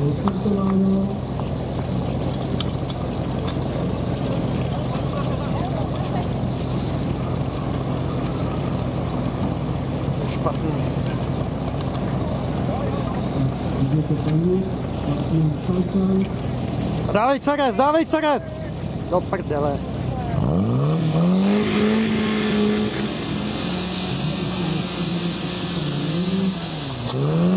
vyšetřováno. Špatný. Vidíte paní, Martin Šalkan. Dávej cerez, dávej cerez! Do prdele. Uh.